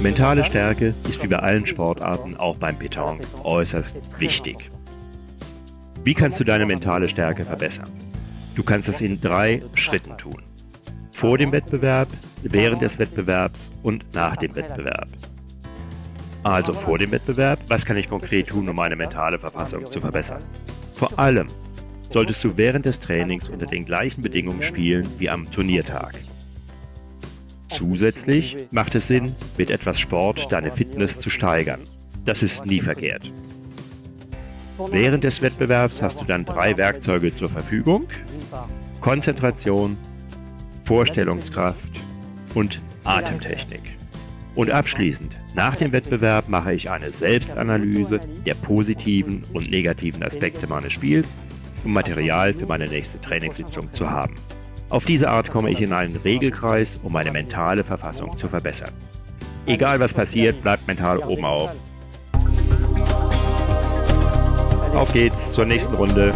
Mentale Stärke ist wie bei allen Sportarten auch beim Beton äußerst wichtig. Wie kannst du deine mentale Stärke verbessern? Du kannst es in drei Schritten tun. Vor dem Wettbewerb, während des Wettbewerbs und nach dem Wettbewerb. Also vor dem Wettbewerb, was kann ich konkret tun, um meine mentale Verfassung zu verbessern? Vor allem solltest du während des Trainings unter den gleichen Bedingungen spielen wie am Turniertag. Zusätzlich macht es Sinn, mit etwas Sport deine Fitness zu steigern. Das ist nie verkehrt. Während des Wettbewerbs hast du dann drei Werkzeuge zur Verfügung. Konzentration, Vorstellungskraft und Atemtechnik. Und abschließend, nach dem Wettbewerb mache ich eine Selbstanalyse der positiven und negativen Aspekte meines Spiels, um Material für meine nächste Trainingssitzung zu haben. Auf diese Art komme ich in einen Regelkreis, um meine mentale Verfassung zu verbessern. Egal was passiert, bleibt mental oben auf. Auf geht's zur nächsten Runde.